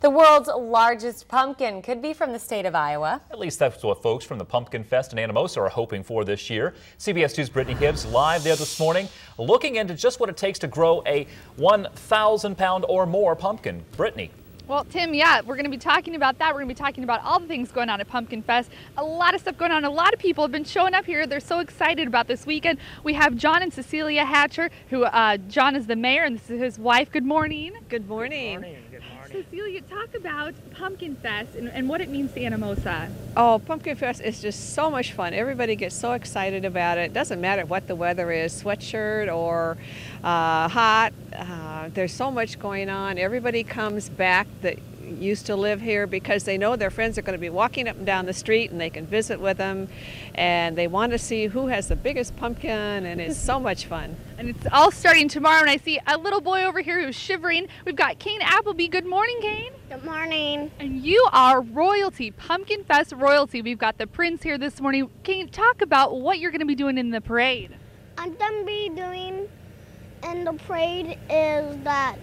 The world's largest pumpkin could be from the state of Iowa. At least that's what folks from the Pumpkin Fest in Anamosa are hoping for this year. CBS 2's Brittany Hibbs live there this morning, looking into just what it takes to grow a 1,000 pound or more pumpkin. Brittany. Well, Tim, yeah, we're going to be talking about that. We're going to be talking about all the things going on at Pumpkin Fest. A lot of stuff going on. A lot of people have been showing up here. They're so excited about this weekend. We have John and Cecilia Hatcher, who uh, John is the mayor, and this is his wife. Good morning. Good morning. Good morning. Good morning. Cecilia, talk about Pumpkin Fest and, and what it means to Anamosa. Oh, Pumpkin Fest is just so much fun. Everybody gets so excited about it. It doesn't matter what the weather is, sweatshirt or uh, hot. Uh, there's so much going on. Everybody comes back that used to live here because they know their friends are going to be walking up and down the street and they can visit with them and they want to see who has the biggest pumpkin and it's so much fun. And it's all starting tomorrow and I see a little boy over here who's shivering. We've got Cain Appleby. Good morning, Cain. Good morning. And you are royalty, Pumpkin Fest royalty. We've got the prince here this morning. Cain, talk about what you're going to be doing in the parade. I'm going to be doing in the parade is that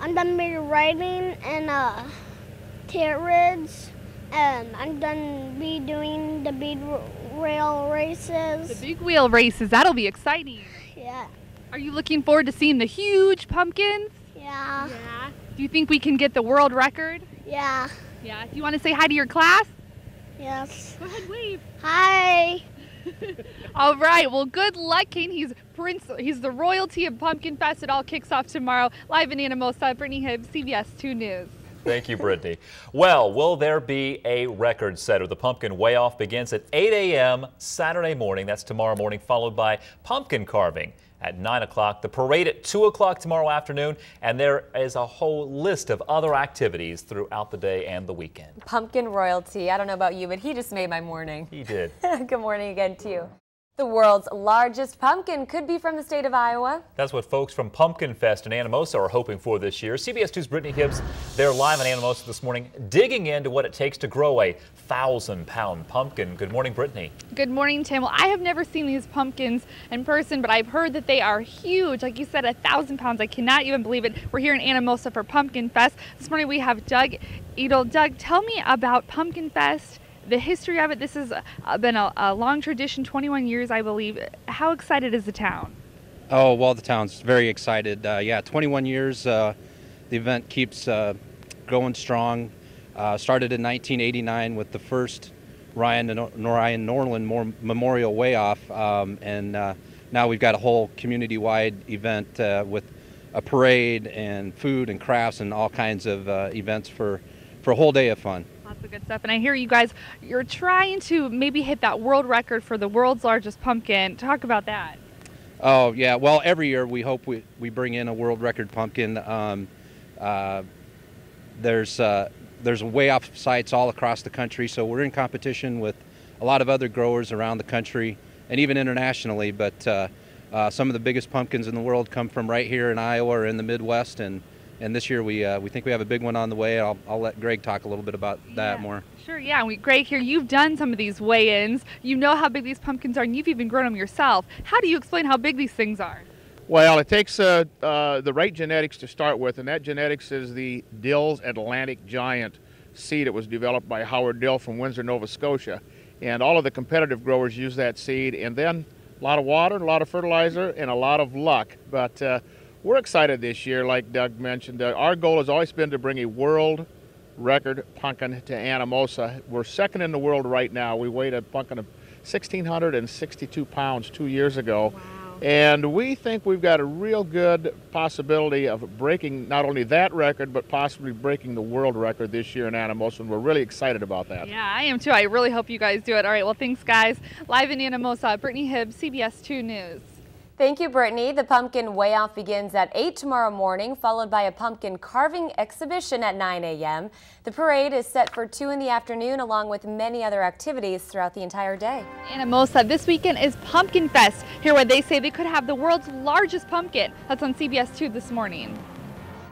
I'm gonna be riding in a carriage and I'm gonna be doing the big rail races. The big wheel races, that'll be exciting. Yeah. Are you looking forward to seeing the huge pumpkins? Yeah. Yeah. Do you think we can get the world record? Yeah. Yeah. Do you want to say hi to your class? Yes. Go ahead, wave. Hi. all right. Well, good luck, Cain. He's Prince. He's the royalty of Pumpkin Fest. It all kicks off tomorrow. Live in Anamosa, Brittany Hibbs, CBS 2 News. Thank you, Brittany. well, will there be a record setter? The pumpkin weigh off begins at 8 a.m. Saturday morning. That's tomorrow morning, followed by pumpkin carving at 9 o'clock, the parade at 2 o'clock tomorrow afternoon, and there is a whole list of other activities throughout the day and the weekend. Pumpkin royalty. I don't know about you, but he just made my morning. He did. Good morning again to you. The world's largest pumpkin could be from the state of Iowa. That's what folks from Pumpkin Fest in Anamosa are hoping for this year. CBS 2's Brittany Hibbs, they're live in Anamosa this morning, digging into what it takes to grow a thousand pound pumpkin. Good morning, Brittany. Good morning, Tim. Well, I have never seen these pumpkins in person, but I've heard that they are huge. Like you said, a thousand pounds. I cannot even believe it. We're here in Anamosa for Pumpkin Fest. This morning we have Doug Edel. Doug, tell me about Pumpkin Fest the history of it, this has uh, been a, a, long tradition, 21 years, I believe. How excited is the town? Oh, well, the town's very excited. Uh, yeah, 21 years. Uh, the event keeps uh, going strong. Uh, started in 1989 with the first Ryan and Ryan Norlin Memorial Weigh Off, um, and uh, now we've got a whole community-wide event with a parade and food and crafts and all kinds of events for, for a whole day of fun. Lots of good stuff. And I hear you guys, you're trying to maybe hit that world record for the world's largest pumpkin. Talk about that. Oh, yeah. Well, every year we hope we, we bring in a world record pumpkin. Um, uh, there's, uh, there's weigh off sites all across the country, so we're in competition with a lot of other growers around the country and even internationally. But uh, uh some of the biggest pumpkins in the world come from right here in Iowa or in the Midwest. and and this year we uh, we think we have a big one on the way. I'll, I'll let Greg talk a little bit about that yeah, more. Sure, yeah. We, Greg, here you've done some of these weigh-ins. You know how big these pumpkins are, and you've even grown them yourself. How do you explain how big these things are? Well, it takes uh, uh, the right genetics to start with, and that genetics is the Dill's Atlantic Giant seed. It was developed by Howard Dill from Windsor, Nova Scotia, and all of the competitive growers use that seed, and then a lot of water, a lot of fertilizer, and a lot of luck. But uh, we're excited this year, like Doug mentioned. Uh, our goal has always been to bring a world record pumpkin to Anamosa. We're second in the world right now. We weighed a pumpkin of 1,662 pounds two years ago. Wow. And we think we've got a real good possibility of breaking not only that record, but possibly breaking the world record this year in Anamosa. And we're really excited about that. Yeah, I am too. I really hope you guys do it. All right, well, thanks, guys. Live in Anamosa, Brittany Hibbs, CBS 2 News. Thank you, Brittany. The pumpkin weigh off begins at 8 tomorrow morning, followed by a pumpkin carving exhibition at 9 a.m. The parade is set for 2 in the afternoon, along with many other activities throughout the entire day. Anamosa, this weekend is Pumpkin Fest, here where they say they could have the world's largest pumpkin. That's on CBS 2 this morning.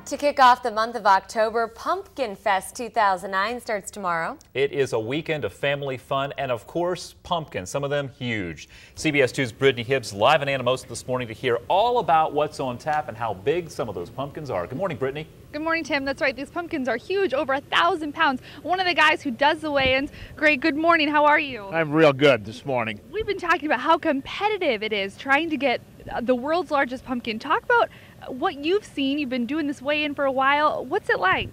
To kick off the month of October, Pumpkin Fest 2009 starts tomorrow. It is a weekend of family fun and, of course, pumpkins, some of them huge. CBS 2's Brittany Hibbs live in Anamosa this morning to hear all about what's on tap and how big some of those pumpkins are. Good morning, Brittany. Good morning, Tim. That's right. These pumpkins are huge, over a thousand pounds. One of the guys who does the weigh-ins. Great. Good morning. How are you? I'm real good this morning. We've been talking about how competitive it is trying to get the world's largest pumpkin. Talk about what you've seen. You've been doing this weigh-in for a while. What's it like?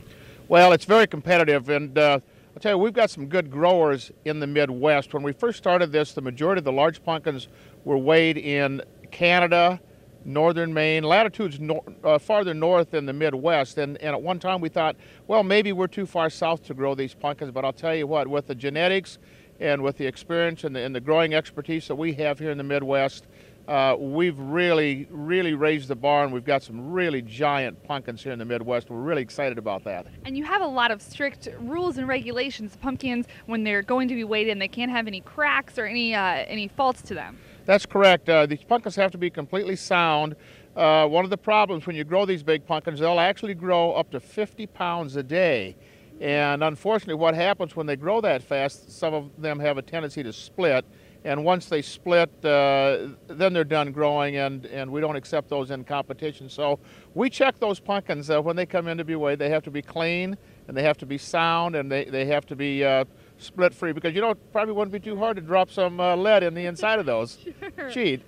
Well, it's very competitive, and uh, I'll tell you, we've got some good growers in the Midwest. When we first started this, the majority of the large pumpkins were weighed in Canada, northern Maine, latitudes nor uh, farther north in the Midwest. And, and at one time we thought, well, maybe we're too far south to grow these pumpkins. But I'll tell you what, with the genetics and with the experience and the, and the growing expertise that we have here in the Midwest, uh, we've really, really raised the bar, and we've got some really giant pumpkins here in the Midwest. We're really excited about that. And you have a lot of strict rules and regulations. Pumpkins, when they're going to be weighed in, they can't have any cracks or any uh, any faults to them. That's correct. Uh, these pumpkins have to be completely sound. Uh, one of the problems when you grow these big pumpkins, they'll actually grow up to 50 pounds a day. And unfortunately, what happens when they grow that fast, some of them have a tendency to split. And once they split, uh, then they're done growing, and, and we don't accept those in competition. So we check those pumpkins uh, when they come in to be weighed. They have to be clean, and they have to be sound, and they, they have to be uh, split free because you know it probably wouldn't be too hard to drop some uh, lead in the inside of those. sure. Cheat.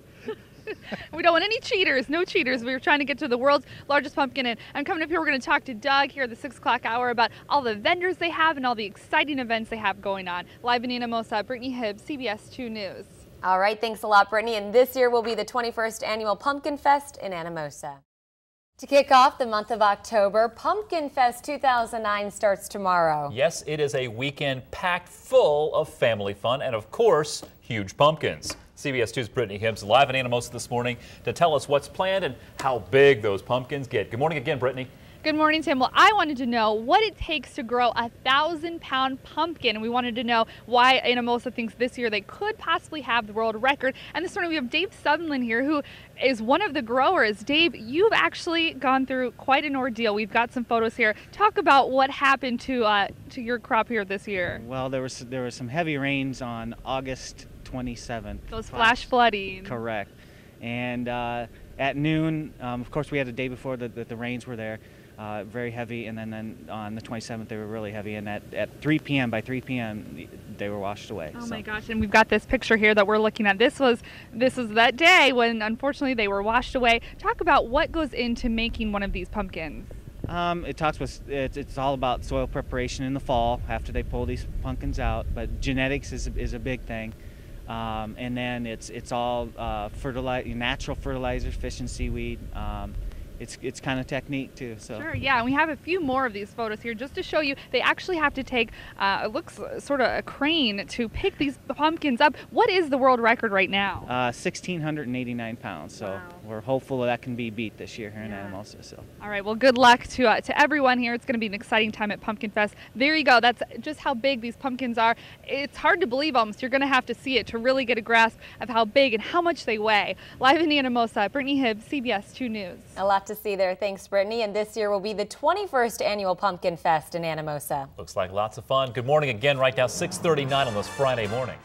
we don't want any cheaters, no cheaters. We were trying to get to the world's largest pumpkin. And I'm coming up here, we're going to talk to Doug here at the 6 o'clock hour about all the vendors they have and all the exciting events they have going on. Live in Anamosa, Brittany Hibbs, CBS 2 News. All right, thanks a lot, Brittany. And this year will be the 21st annual Pumpkin Fest in Anamosa. To kick off the month of October, Pumpkin Fest 2009 starts tomorrow. Yes, it is a weekend packed full of family fun and, of course, huge pumpkins. CBS 2's Brittany Hibbs live in Anamosa this morning to tell us what's planned and how big those pumpkins get. Good morning again, Brittany. Good morning, Tim. Well, I wanted to know what it takes to grow a thousand pound pumpkin. And we wanted to know why Anamosa thinks this year they could possibly have the world record. And this morning we have Dave Sutherland here, who is one of the growers. Dave, you've actually gone through quite an ordeal. We've got some photos here. Talk about what happened to uh, to your crop here this year. Well, there was there was some heavy rains on August 27th. Those flash flooding. Correct. And uh, at noon, um, of course, we had the day before that the, the rains were there uh, very heavy, and then, then on the 27th they were really heavy, and at, at 3 p.m. by 3 p.m. they were washed away. Oh so. my gosh! And we've got this picture here that we're looking at. This was this was that day when unfortunately they were washed away. Talk about what goes into making one of these pumpkins. Um, it talks with it's, it's, all about soil preparation in the fall after they pull these pumpkins out, but genetics is is a big thing. Um, and then it's it's all uh, fertilizer, natural fertilizers, fish and seaweed. Um, it's it's kind of technique too. So sure, yeah. And we have a few more of these photos here just to show you. They actually have to take uh, it looks sort of a crane to pick these pumpkins up. What is the world record right now? Uh, 1,689 pounds. So wow. We're hopeful that can be beat this year here in yeah. Anamosa. So all right. Well, good luck to uh, to everyone here. It's going to be an exciting time at Pumpkin Fest. There you go. That's just how big these pumpkins are. It's hard to believe almost. You're going to have to see it to really get a grasp of how big and how much they weigh. Live in Anamosa, Brittany Hibbs, CBS 2 News. A lot to see there. Thanks, Brittany. And this year will be the 21st annual Pumpkin Fest in Anamosa. Looks like lots of fun. Good morning again right now, 639 on this Friday morning.